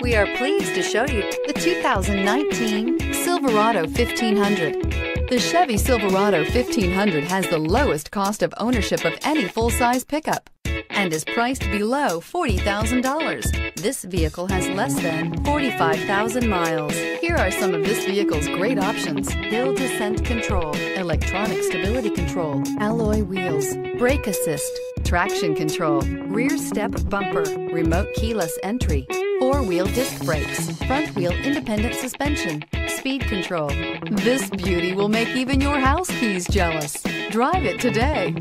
We are pleased to show you the 2019 Silverado 1500. The Chevy Silverado 1500 has the lowest cost of ownership of any full-size pickup and is priced below $40,000. This vehicle has less than 45,000 miles. Here are some of this vehicle's great options. Hill descent control, electronic stability control, alloy wheels, brake assist, traction control, rear step bumper, remote keyless entry, four-wheel disc brakes, front wheel independent suspension, speed control. This beauty will make even your house keys jealous. Drive it today.